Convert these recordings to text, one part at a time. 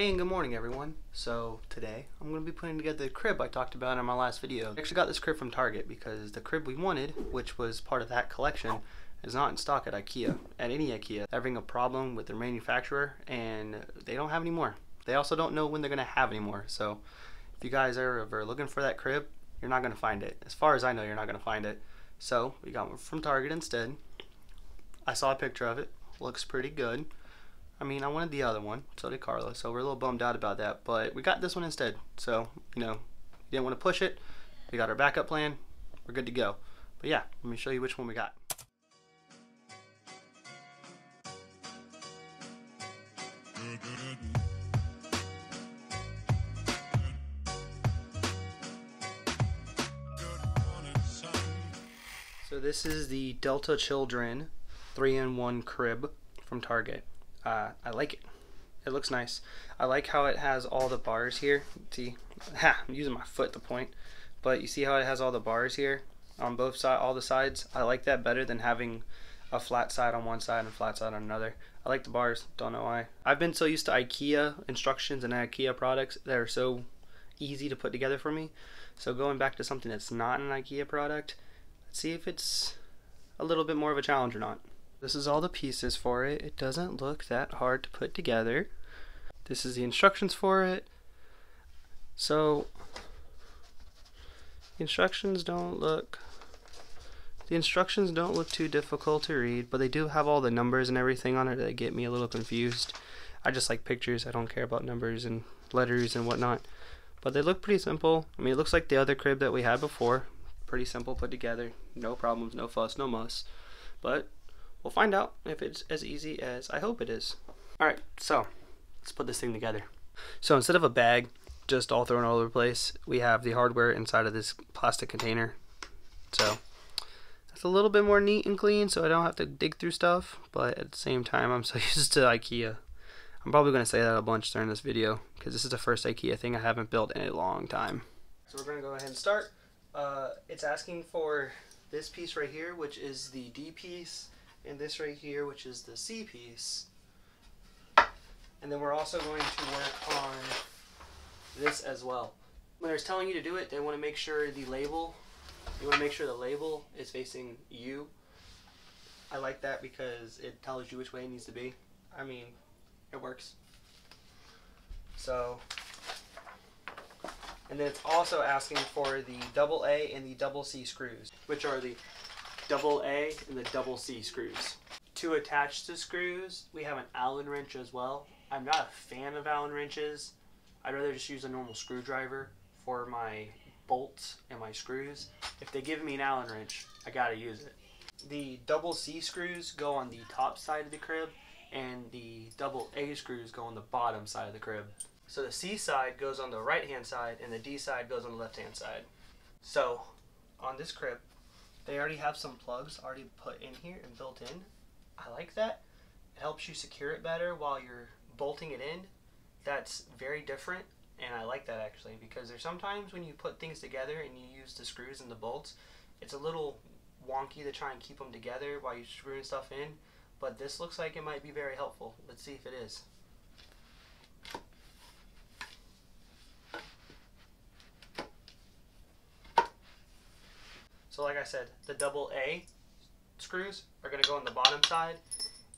Hey and good morning everyone. So today I'm going to be putting together the crib I talked about in my last video. I actually got this crib from Target because the crib we wanted, which was part of that collection, is not in stock at Ikea. At any Ikea, having a problem with their manufacturer and they don't have any more. They also don't know when they're going to have any more. So if you guys are ever looking for that crib, you're not going to find it. As far as I know, you're not going to find it. So we got one from Target instead. I saw a picture of it. Looks pretty good. I mean, I wanted the other one, so did Carla, so we're a little bummed out about that, but we got this one instead. So, you know, didn't want to push it. We got our backup plan. We're good to go. But yeah, let me show you which one we got. So this is the Delta Children 3-in-1 crib from Target. Uh, I like it. It looks nice. I like how it has all the bars here. See, ha, I'm using my foot to point, but you see how it has all the bars here on both side, all the sides. I like that better than having a flat side on one side and flat side on another. I like the bars. Don't know why. I've been so used to IKEA instructions and IKEA products that are so easy to put together for me. So going back to something that's not an IKEA product, let's see if it's a little bit more of a challenge or not. This is all the pieces for it. It doesn't look that hard to put together. This is the instructions for it. So, the instructions don't look the instructions don't look too difficult to read, but they do have all the numbers and everything on it that get me a little confused. I just like pictures. I don't care about numbers and letters and whatnot. But they look pretty simple. I mean, it looks like the other crib that we had before. Pretty simple put together. No problems, no fuss, no muss. But We'll find out if it's as easy as I hope it is. Alright, so let's put this thing together. So instead of a bag just all thrown all over the place, we have the hardware inside of this plastic container. So it's a little bit more neat and clean so I don't have to dig through stuff, but at the same time I'm so used to IKEA. I'm probably going to say that a bunch during this video because this is the first IKEA thing I haven't built in a long time. So we're going to go ahead and start. Uh, it's asking for this piece right here, which is the D piece and this right here, which is the C piece. And then we're also going to work on this as well. When they're telling you to do it, they want to make sure the label, you want to make sure the label is facing you. I like that because it tells you which way it needs to be. I mean, it works. So, and then it's also asking for the double A and the double C screws, which are the double A and the double C screws. To attach the screws, we have an Allen wrench as well. I'm not a fan of Allen wrenches. I'd rather just use a normal screwdriver for my bolts and my screws. If they give me an Allen wrench, I gotta use it. The double C screws go on the top side of the crib and the double A screws go on the bottom side of the crib. So the C side goes on the right hand side and the D side goes on the left hand side. So on this crib, they already have some plugs already put in here and built in. I like that. It helps you secure it better while you're bolting it in. That's very different and I like that actually because there's sometimes when you put things together and you use the screws and the bolts, it's a little wonky to try and keep them together while you're screwing stuff in, but this looks like it might be very helpful. Let's see if it is. So like I said, the double A screws are going to go on the bottom side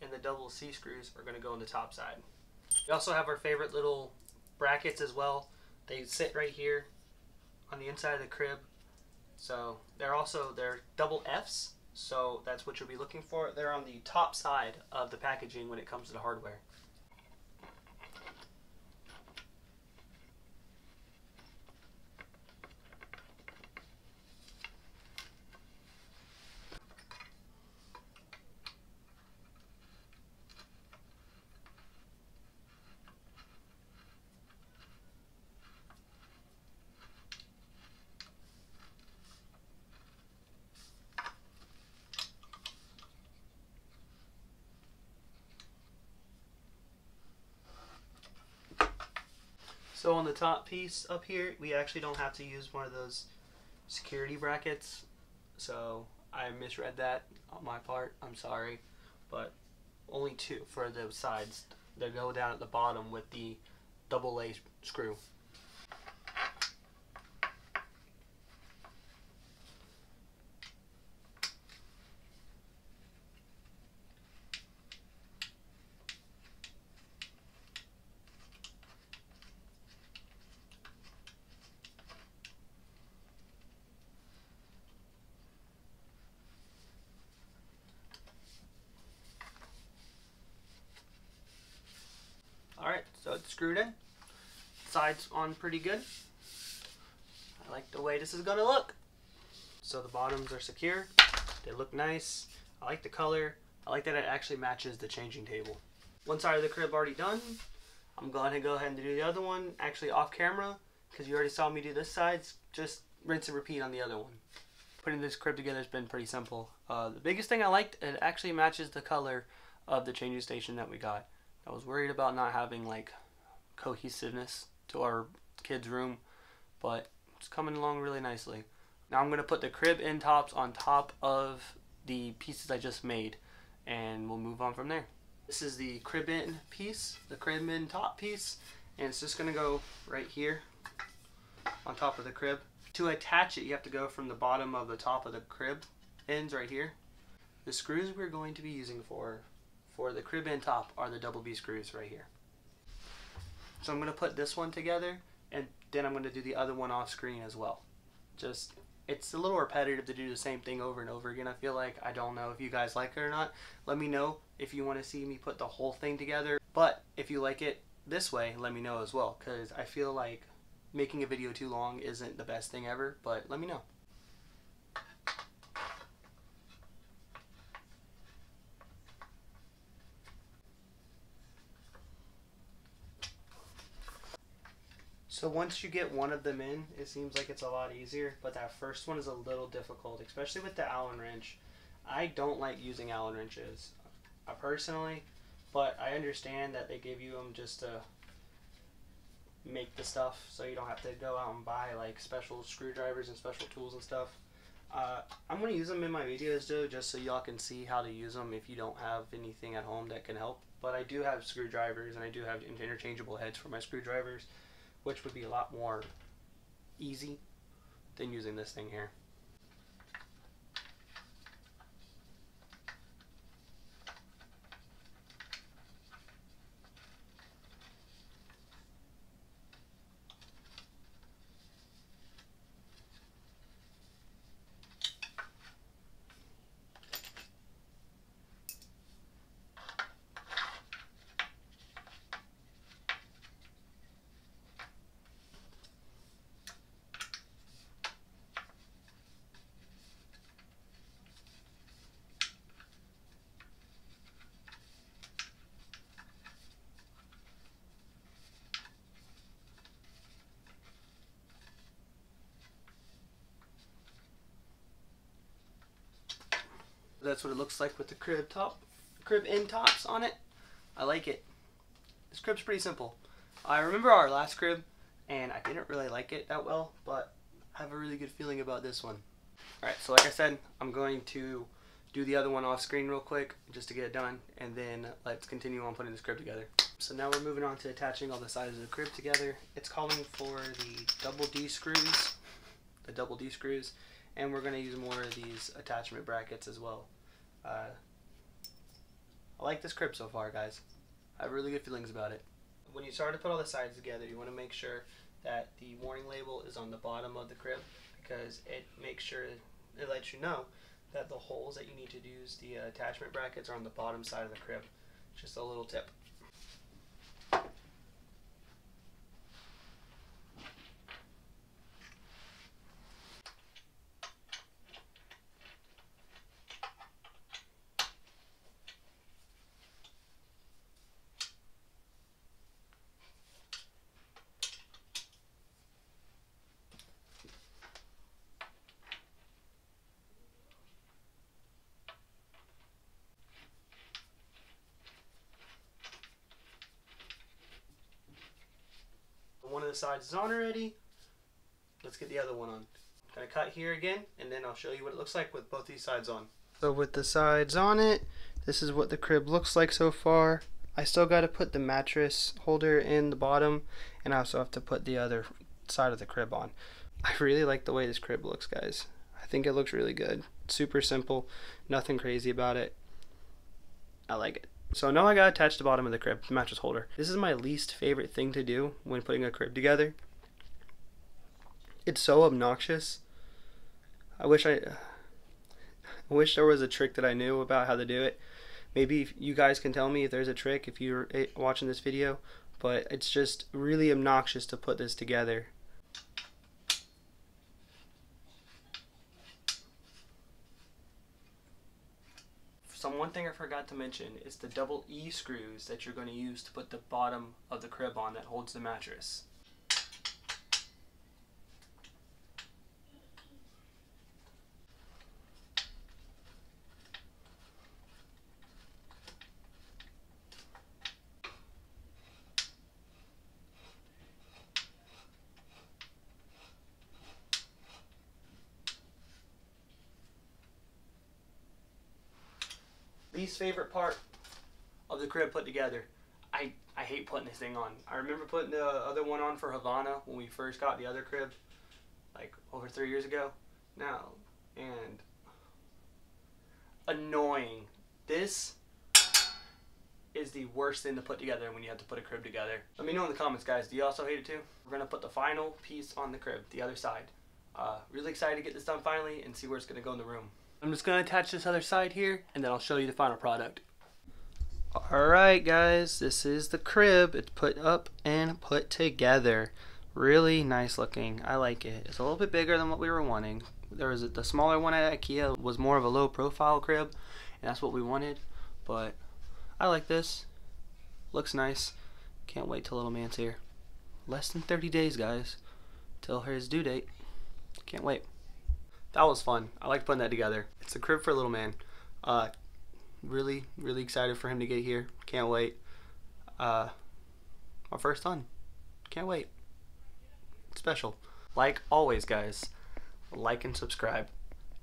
and the double C screws are going to go on the top side. We also have our favorite little brackets as well. They sit right here on the inside of the crib. So they're also, they're double Fs. So that's what you'll be looking for. They're on the top side of the packaging when it comes to the hardware. So on the top piece up here, we actually don't have to use one of those security brackets. So I misread that on my part. I'm sorry. But only two for the sides that go down at the bottom with the double A screw. Alright, so it's screwed in. Sides on pretty good. I like the way this is gonna look. So the bottoms are secure. They look nice. I like the color. I like that it actually matches the changing table. One side of the crib already done. I'm to go ahead and do the other one actually off camera because you already saw me do this side. Just rinse and repeat on the other one. Putting this crib together has been pretty simple. Uh, the biggest thing I liked, it actually matches the color of the changing station that we got. I was worried about not having like cohesiveness to our kids' room, but it's coming along really nicely. Now I'm going to put the crib end tops on top of the pieces I just made, and we'll move on from there. This is the crib end piece, the crib end top piece, and it's just going to go right here on top of the crib. To attach it, you have to go from the bottom of the top of the crib ends right here. The screws we're going to be using for for the crib end top are the double B screws right here. So I'm going to put this one together and then I'm going to do the other one off screen as well. Just, it's a little repetitive to do the same thing over and over again. I feel like, I don't know if you guys like it or not. Let me know if you want to see me put the whole thing together. But if you like it this way, let me know as well. Because I feel like making a video too long isn't the best thing ever. But let me know. So once you get one of them in, it seems like it's a lot easier, but that first one is a little difficult, especially with the Allen wrench. I don't like using Allen wrenches, uh, personally, but I understand that they give you them just to make the stuff so you don't have to go out and buy like special screwdrivers and special tools and stuff. Uh, I'm going to use them in my videos though, just so y'all can see how to use them if you don't have anything at home that can help. But I do have screwdrivers and I do have interchangeable heads for my screwdrivers which would be a lot more easy than using this thing here. That's what it looks like with the crib top, crib end tops on it. I like it. This crib's pretty simple. I remember our last crib, and I didn't really like it that well, but I have a really good feeling about this one. Alright, so like I said, I'm going to do the other one off screen real quick, just to get it done, and then let's continue on putting this crib together. So now we're moving on to attaching all the sides of the crib together. It's calling for the double D screws, the double D screws, and we're going to use more of these attachment brackets as well. Uh, I like this crib so far, guys. I have really good feelings about it. When you start to put all the sides together, you want to make sure that the warning label is on the bottom of the crib because it makes sure it lets you know that the holes that you need to use the uh, attachment brackets are on the bottom side of the crib. Just a little tip. The sides is on already. Let's get the other one on. I'm gonna cut here again, and then I'll show you what it looks like with both these sides on. So with the sides on it, this is what the crib looks like so far. I still got to put the mattress holder in the bottom and I also have to put the other side of the crib on. I really like the way this crib looks guys. I think it looks really good. Super simple, nothing crazy about it. I like it. So now I gotta attach the bottom of the crib, the mattress holder. This is my least favorite thing to do when putting a crib together. It's so obnoxious. I wish I, I wish there was a trick that I knew about how to do it. Maybe you guys can tell me if there's a trick if you're eh, watching this video, but it's just really obnoxious to put this together. Some one thing I forgot to mention is the double E screws that you're going to use to put the bottom of the crib on that holds the mattress. Least favorite part of the crib put together. I, I hate putting this thing on. I remember putting the other one on for Havana when we first got the other crib, like over three years ago now. And annoying. This is the worst thing to put together when you have to put a crib together. Let me know in the comments, guys. Do you also hate it too? We're going to put the final piece on the crib, the other side. Uh, really excited to get this done finally and see where it's going to go in the room. I'm just to attach this other side here and then I'll show you the final product. Alright guys, this is the crib. It's put up and put together. Really nice looking. I like it. It's a little bit bigger than what we were wanting. There was a, the smaller one at Ikea was more of a low profile crib and that's what we wanted. But I like this. Looks nice. Can't wait till little man's here. Less than 30 days guys till his due date. Can't wait that was fun. I like putting that together. It's a crib for a little man. Uh, really, really excited for him to get here. Can't wait. Uh, my first son. Can't wait. special. Like always, guys, like and subscribe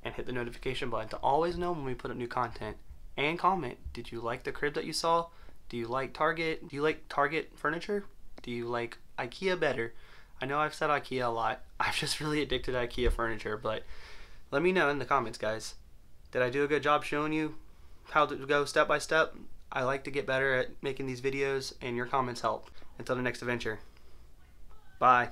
and hit the notification button to always know when we put up new content. And comment, did you like the crib that you saw? Do you like Target? Do you like Target furniture? Do you like IKEA better? I know I've said IKEA a lot. I'm just really addicted to IKEA furniture, but let me know in the comments, guys. Did I do a good job showing you how to go step by step? I like to get better at making these videos, and your comments help. Until the next adventure. Bye.